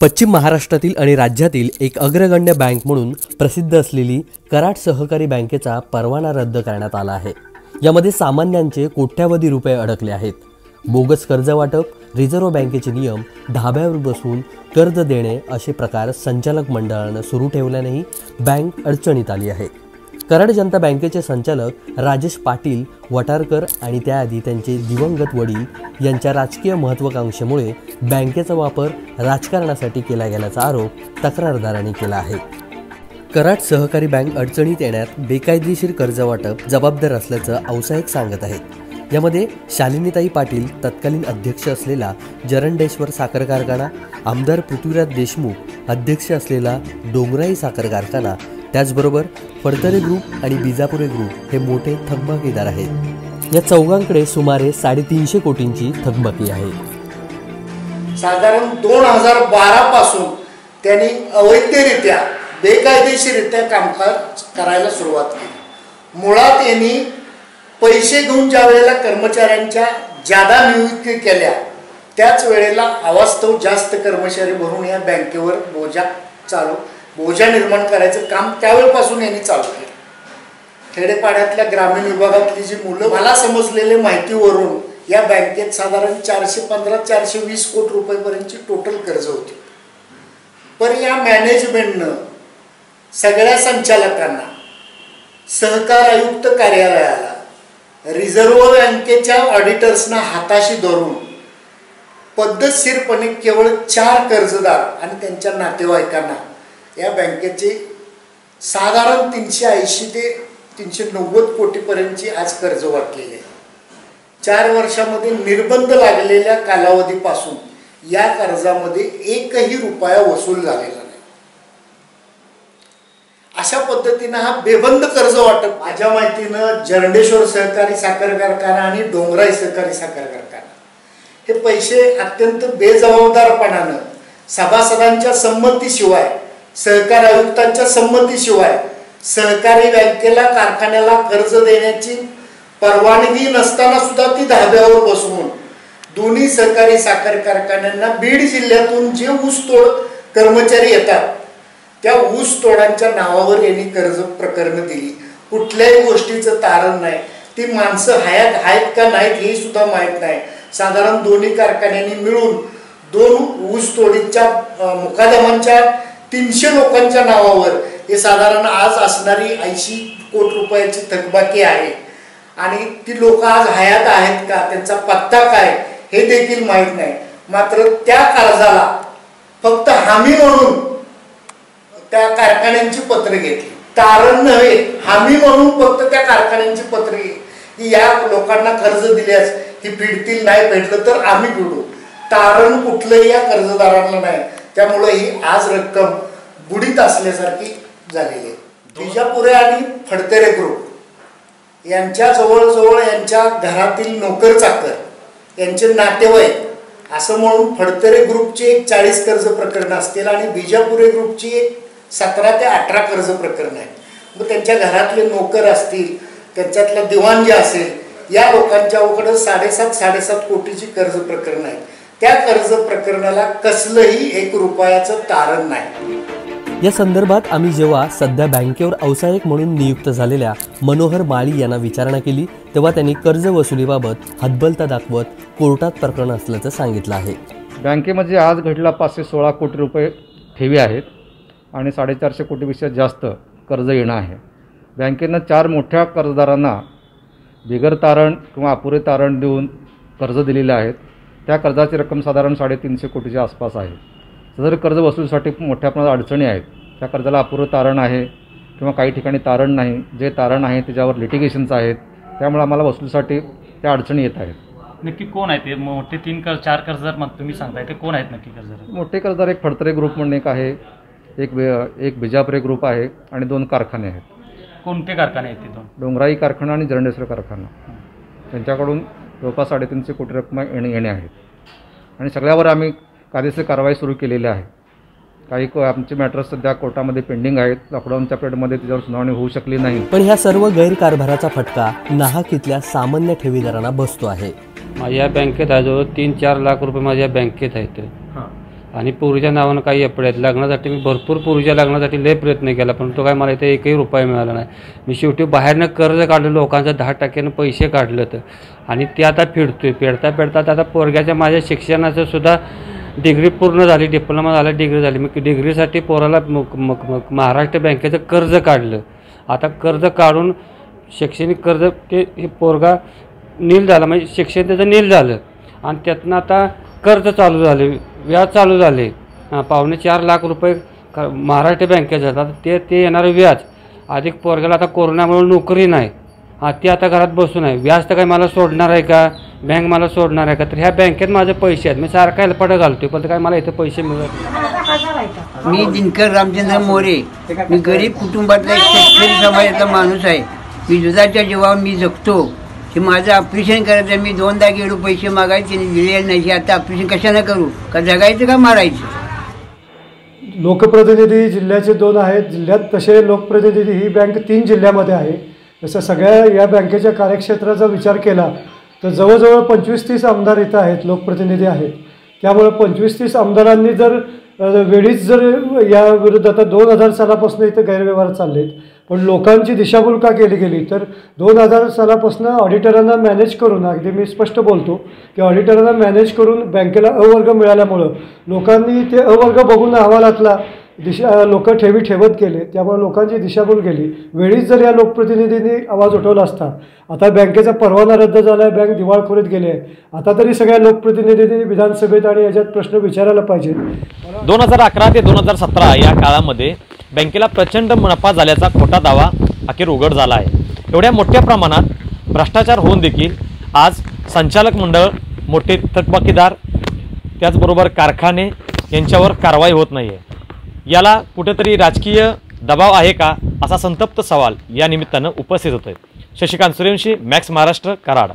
पश्चिम महाराष्ट्रातील आणि राज्यातील एक अग्रगण्य बँक म्हणून प्रसिद्ध असलेली कराड सहकारी बँकेचा परवाना रद्द करण्यात आला आहे. यामध्ये सामान्यांचे कोट्यावधी रुपये अडकले आहेत. बोगस कर्ज वाटप रिझर्व्ह बँकेचे नियम धाब्यावर बसून कर्ज देणे असे प्रकार संचालक मंडळानं सुरू ठेवल्यानेही बँक अडचणीत आली आहे. कराड जनता बँकेचे संचालक राजेश पाटील वटारकर आणि त्याआधी त्यांचे दिवंगत वडील यांच्या राजकीय महत्त्वाकांक्षेमुळे बँकेचा वापर राजकारणासाठी केला गेल्याचा आरोप तक्रारदारांनी केला आहे. कराड सहकारी बँक अडचणीत येण्यात बेकायदेशीर कर्ज वाटप जबाबदार असल्याचं औसाहेब सांगत आहेत. यामध्ये शालिनीताई पाटील तत्कालीन अध्यक्ष असलेला जरंडेश्वर साखर कारखाना आमदार पृथ्वीराज देशमुख अध्यक्ष असलेला डोंगराई साखर कारखाना त्याचबरोबर फडतरे ग्रुप आणि बिजापुरे ग्रुप हे मोठे थकबाकीदार आहेत. या चौघांकडे सुमारे साडेतीनशे कोटींची थकबाकी आहे. साधारण दोन हजार बारा पासून त्यांनी अवैधरित्या बेकायदेशीरित्या कामकाज करायला सुरुवात केली. मुळात यांनी पैसे घेऊन ज्या वेळेला कर्मचाऱ्यांच्या जादा नियुक्ती केल्या त्याच वेळेला अवास्तव जास्त कर्मचारी भरून या बँकेवर बोजा चालू बोजा निर्माण करायचं काम त्यावेळेपासून यांनी चालू केलं. खेडेपाड्यातल्या ग्रामीण विभागातली जी मुलं मला समजलेले माहितीवरून या बँकेत साधारण चारशे पंधरा चारशे वीस कोटी रुपयेपर्यंतची टोटल कर्ज होती. पण या मॅनेजमेंटनं सगळ्या संचालकांना सहकार आयुक्त कार्यालयाला रिझर्व्ह बँकेच्या ऑडिटर्सना हाताशी धरून पद्धतशीरपणे केवळ चार कर्जदार आणि त्यांच्या नातेवाईकांना या बँकेचे साधारण तीनशे ऐंशी ते तीनशे नव्वद कोटीपर्यंतची आज कर्ज वाटलेली आहे. चार वर्षामध्ये निर्बंध लागलेल्या कालावधीपासून या कर्जामध्ये एकही रुपया वसूल झालेला नाही. अशा पद्धतीनं हा बेबंद कर्ज वाटप माझ्या माहितीनं जरंडेश्वर सहकारी साखर कारखाना आणि डोंगराई सहकारी साखर कारखाना. हे पैसे अत्यंत बेजबाबदारपणानं सभासदांच्या संमतीशिवाय सहकार आयुक्तांच्या संमतीशिवाय सहकारी बँकेला कारखान्याला कर्ज देण्याची परवानगी नसताना सुद्धा ती धाब्यावर बसवून दोन्ही सहकारी साखर कारखान्यांना बीड जिल्ह्यातून जे ऊसतोड कर्मचारी येतात त्या ऊसतोडांच्या नावावर यांनी कर्ज प्रकरणं दिली. कुठल्याही गोष्टीचं तारण नाही. ती माणसं हयात आहेत का नाहीत हे सुद्धा माहीत नाही. साधारण दोन्ही कारखान्यांनी मिळून दोन ऊसतोडीच्या मुकादमांच्या तीनशे लोकांच्या नावावर हे साधारण आज असणारी ऐंशी कोटी रुपयाची थकबाकी आहे. आणि ती लोक आज हयात आहेत का? त्यांचा पत्ता काय? हे देखील माहीत नाही. मात्र त्या कर्जाला फक्त हमी म्हणून त्या कारखान्यांची पत्र घेतली. तारण नव्हे हमी म्हणून फक्त त्या कारखान्यांची पत्र की या लोकांना कर्ज दिल्यास ही फिडतील नाही भेटलं तर आम्ही फिडू तारण कुठलंही या कर्जदारांना नाही. त्यामुळे ही आज रक्कम बुडीत असल्यासारखी झालेली आहे. विजापुरे आणि फडतरे ग्रुप यांच्या जवळजवळ यांच्या घरातील नोकर चाकर यांचे नातेवाईक असं म्हणून फडतरे ग्रुपचे एक चाळीस कर्ज प्रकरण असतील आणि बिजापुरे ग्रुपची एक सतरा ते अठरा कर्ज प्रकरण आहे मग त्यांच्या घरातले नोकर असतील त्यांच्यातला दिवाण जे असेल या लोकांच्याकडं साडेसात साडेसात कोटीची कर्ज प्रकरण आहे त्या कर्ज प्रकरणाला कसलंही एक रुपयाचं तारण नाही. या संदर्भात आम्ही जेव्हा सध्या बँकेवर औसायक म्हणून नियुक्त झालेल्या मनोहर माळी यांना विचारणा केली तेव्हा त्यांनी कर्ज वसुलीबाबत हतबलता दाखवत कोर्टात प्रकरण असल्याचं सांगितलं आहे. बँकेमध्ये आज घडला पाचशे सोळा कोटी रुपये ठेवी आहेत आणि साडेचारशे कोटीपेक्षा जास्त कर्ज येणं आहे. बँकेनं चार मोठ्या कर्जदारांना बिगर तारण किंवा अपुरे तारण देऊन कर्ज दिलेले आहेत. त्या कर्जाची रक्कम साधारण साडेतीनशे कोटीच्या आसपास आहे. जर कर्ज वसुलीसाठी मोठ्या प्रमाणात अडचणी आहेत त्या कर्जाला अपुरं तारण आहे किंवा काही ठिकाणी तारण नाही जे तारण आहे त्याच्यावर लिटिगेशन्स आहेत त्यामुळे आम्हाला वसुलीसाठी त्या अडचणी येत आहेत. नक्की कोण आहे ते मोठे तीन कर चार कर्जदार मग तुम्ही सांगताय ते कोण आहेत नक्की कर्जदार? मोठे कर्जदार एक फडतरे ग्रुप म्हणून एक आहे एक एक बिजापुरे ग्रुप आहे आणि दोन कारखाने आहेत. कोणते कारखाने आहेत तिथून डोंगराई कारखाना आणि जरंडेश्वर कारखाना. त्यांच्याकडून जवळपास साडेतीनशे कोटी रक्कम येणे येणे आहेत. आणि सगळ्यावर आम्ही कायदेशीर कारवाई सुरू केलेली आहे. काही को आमचे मॅटर्स सध्या कोर्टामध्ये पेंडिंग आहेत. लॉकडाऊनच्या पिरियडमध्ये त्याच्यावर सुनावणी होऊ शकली नाही. पण ह्या सर्व गैरकारभाराचा फटका नाहक इथल्या सामान्य ठेवीदारांना बसतो आहे. माझ्या बँकेत आहे जवळ तीन चार लाख रुपये माझ्या बँकेत आहेत. आणि पूर्वीच्या नावानं काही एपडे आहेत. लग्नासाठी मी भरपूर पूर्वीच्या लग्नासाठी लय प्रयत्न केला पण तो काय मला इथे एकही रुपया मिळाला नाही. मी शेवटी बाहेरनं कर्ज काढलं लोकांचं दहा टक्क्यानं पैसे काढलं तर आणि ते आता फेडतोय. फेडता फेडता आता पोरग्याच्या माझ्या शिक्षणाचं सुद्धा डिग्री पूर्ण झाली डिप्लोमा झाला डिग्री झाली. मी डिग्रीसाठी पोराला मग- मग- मग महाराष्ट्र बँकेचं कर्ज काढलं. आता कर्ज काढून शैक्षणिक कर्ज ते हे पोरगा नील झाला. म्हणजे शिक्षण त्याचं नील झालं. आणि त्यातनं आता कर्ज चालू झाले. व्याज चालू झाले. हां, पावणे चार लाख रुपये महाराष्ट्र बँकेचं आता ते ते येणारं व्याज. अधिक पोरग्याला आता कोरोनामुळे नोकरी नाही. हा ते आता घरात बसून आहे. व्याज तर काय मला सोडणार आहे का? बँक मला सोडणार आहे का? तर ह्या बँकेत माझे पैसे आहेत. मी सारखा हेलपाटं घालतोय पण काय मला इथे पैसे मिळत नाही. मी दिनकर रामचंद्र मोरे. मी गरीब कुटुंबातला एक शेतकरी समाजाचा माणूस आहे. मी दुधाच्या जीवावर मी जगतो की माझं ऑपरेशन करायचं मी दोनदा गेलो पैसे मागायचे आणि दिलेले नाही. आता ऑपरेशन कशानं करू? का जगायचं का मारायचं? लोकप्रतिनिधी जिल्ह्याचे दोन आहेत. जिल्ह्यात तसे लोकप्रतिनिधी ही बँक तीन जिल्ह्यामध्ये आहे. जसं सगळ्या या बँकेच्या कार्यक्षेत्राचा विचार केला तर जवळजवळ पंचवीस तीस आमदार इथं आहेत लोकप्रतिनिधी आहेत. त्यामुळे पंचवीस तीस आमदारांनी जर वेळीच जर या विरुद्ध आता दोन हजार सालापासून इथं गैरव्यवहार चाललेत पण लोकांची दिशाभूल का केली गेली तर दोन हजार सालापासून ऑडिटरांना मॅनेज करून अगदी मी स्पष्ट बोलतो की ऑडिटरांना मॅनेज करून बँकेला अवर्ग मिळाल्यामुळं लोकांनी ते अवर्ग बघून अहवालातला दिशा लोक ठेवी ठेवत गेले त्यामुळे लोकांची दिशाभूल गेली. वेळीच जर या लोकप्रतिनिधींनी आवाज उठवला असता आता बँकेचा परवाना रद्द झाला आहे बँक दिवाळखोरीत गेली. आहे आता तरी सगळ्या लोकप्रतिनिधींनी विधानसभेत आणि याच्यात प्रश्न विचारायला पाहिजेत. दोन हजार अकरा ते दोन हजार सतरा या काळामध्ये बँकेला प्रचंड नफा झाल्याचा खोटा दावा अखेर उघड झाला आहे. एवढ्या मोठ्या प्रमाणात भ्रष्टाचार होऊन देखील आज संचालक मंडळ मोठे थकबाकीदार त्याचबरोबर कारखाने यांच्यावर कारवाई होत नाही आहे याला कुठेतरी राजकीय दबाव आहे का असा संतप्त सवाल या निमित्तानं उपस्थित होतोय. शशिकांत सूर्यवंशी मॅक्स महाराष्ट्र कराड.